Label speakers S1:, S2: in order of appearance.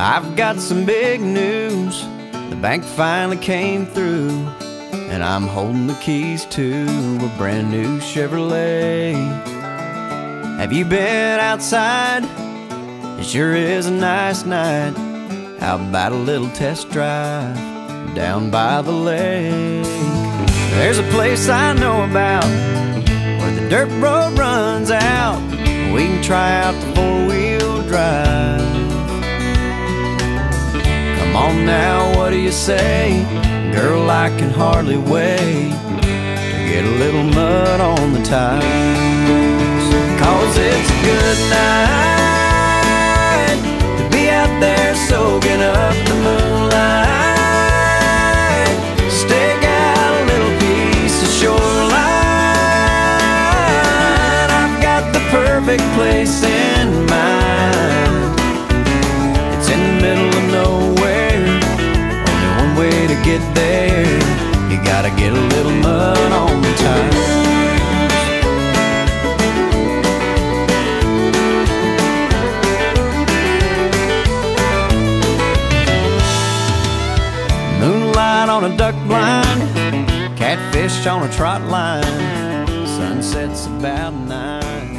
S1: I've got some big news. The bank finally came through, and I'm holding the keys to a brand new Chevrolet. Have you been outside? It sure is a nice night. How about a little test drive down by the lake? There's a place I know about where the dirt road runs out. We can try out the what do you say? Girl, I can hardly wait to get a little mud on the tires. Cause it's a good night to be out there soaking up the moonlight. Stake out a little piece of shoreline. I've got the perfect place in get there. You gotta get a little mud on the tires. Moonlight on a duck blind, catfish on a trot line. Sunset's about nine.